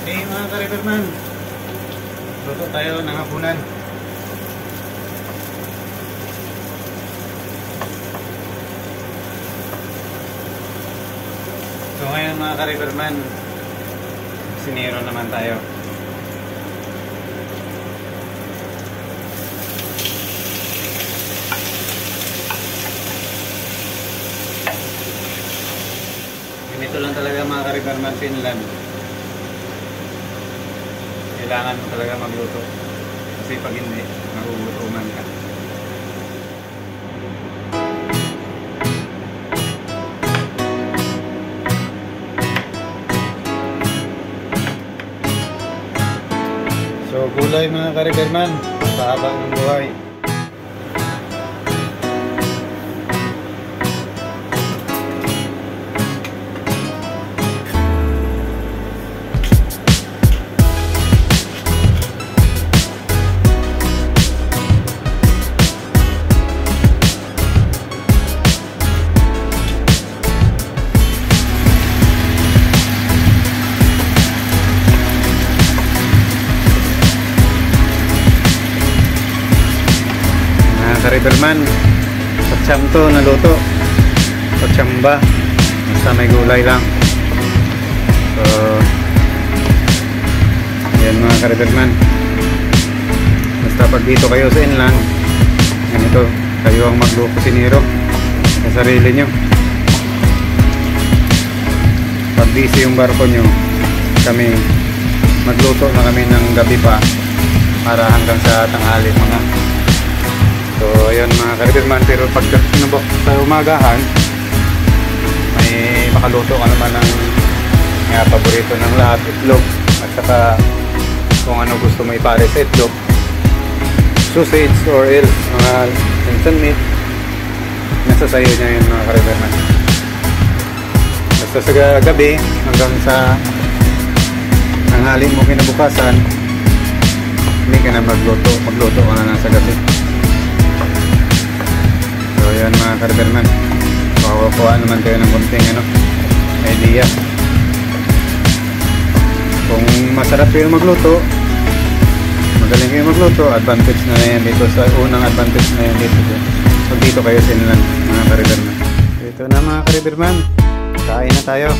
Okay mga ka-riverman, luto tayo ng hapunan. So ngayon mga ka-riverman, sinero naman tayo. Ganito lang talaga mga ka-riverman Finland kailangan mo talaga magluto. Kasi pag hindi, magugutuman ka. So gulay mga kariberman, sa habang ng buhay. Mga ka-riverman, patsam to naluto. Patsamba. Basta may gulay lang. So, yan mga ka-riverman. Basta pag dito kayo sa inland, ganito, kayo ang magluto siniro sa sarili nyo. Pag busy yung barko nyo, kami magluto na kami ng gabi pa para hanggang sa tanghali mga mga ka-riverman. Pero pag sinubok sa umagahan, may makaluto ka naman ng nga paborito ng lahat, itlog. At saka kung ano gusto mo ipare sa itlog. Sausage or else, mga instant meat. Nasa sayo niya yun mga ka-riverman. Basta sa gabi, hanggang sa tanghali mo kinabukasan, hindi ka na magluto. Magluto ka na lang sa gabi. So yan mga karberman Makakuha naman kayo ng konting ano, idea. Kung masarap kayo magluto Magaling kayo magluto Advantage na yan dito sa unang advantage na yan dito Pag dito kayo sa inland mga karberman Ito na mga karberman Kain na tayo